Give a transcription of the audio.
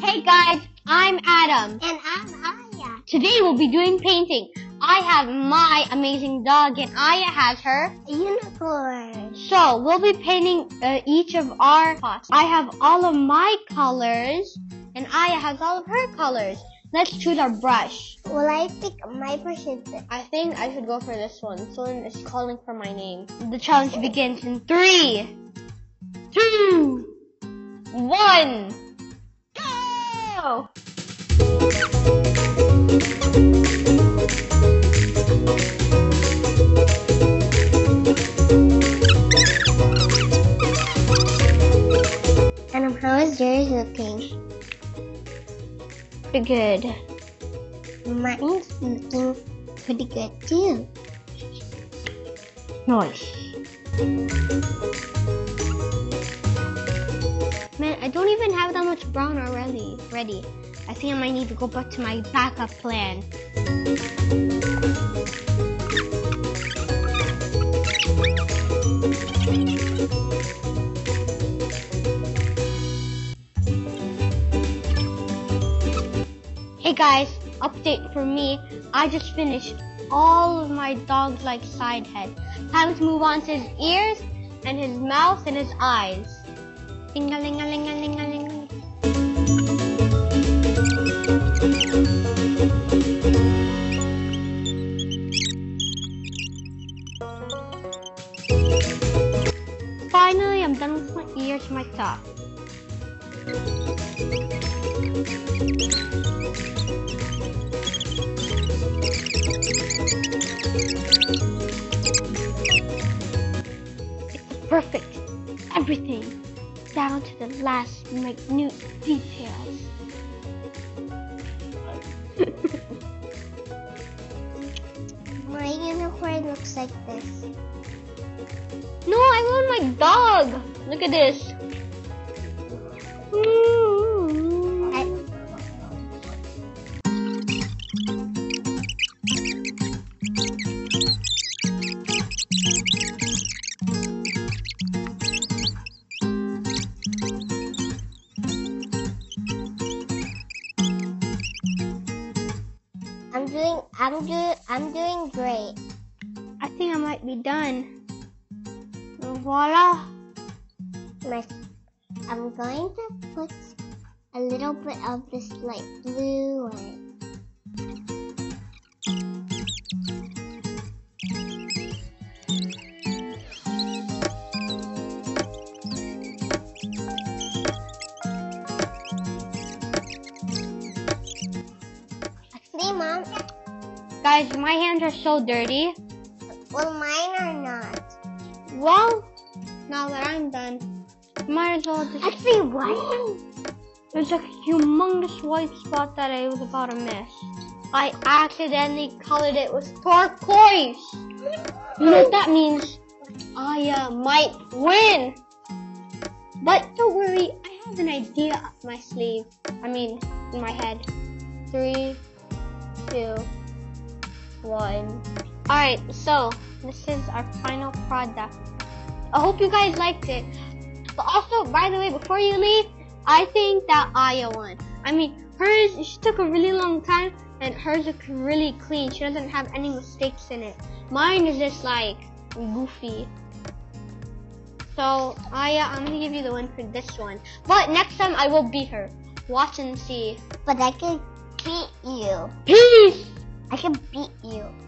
Hey guys, I'm Adam. And I'm Aya. Today we'll be doing painting. I have my amazing dog and Aya has her. Unicorn. So we'll be painting uh, each of our pots. I have all of my colors and Aya has all of her colors. Let's choose our brush. Well, I pick my brush? I think I should go for this one. Someone is calling for my name. The challenge begins in three, two, one, go! And how is yours looking? Pretty good. Mine's looking pretty good too. Nice. I don't even have that much brown already. Ready. I think I might need to go back to my backup plan. Hey guys, update for me. I just finished all of my dog's like side head. Time to move on to his ears and his mouth and his eyes. Finally, I'm done with my ears, my top. Perfect. Everything. Down to the last minute details. My unicorn looks like this. No, I want my dog. Look at this. Doing I'm doing I'm doing great. I think I might be done. Voila. My, I'm going to put a little bit of this light blue on it. Guys, my hands are so dirty. well, mine are not. Well, now that I'm done, might as well just. Actually, why? There's a humongous white spot that I was about to miss. I accidentally colored it with turquoise. You know what that means? I uh, might win. But don't worry, I have an idea up my sleeve. I mean, in my head. Three, two, one. Alright, so this is our final product. I hope you guys liked it. But also, by the way, before you leave, I think that Aya won. I mean, hers, she took a really long time, and hers looks really clean. She doesn't have any mistakes in it. Mine is just like goofy. So, Aya, I'm gonna give you the win for this one. But next time I will beat her. Watch and see. But I can beat you. Peace! I can beat you.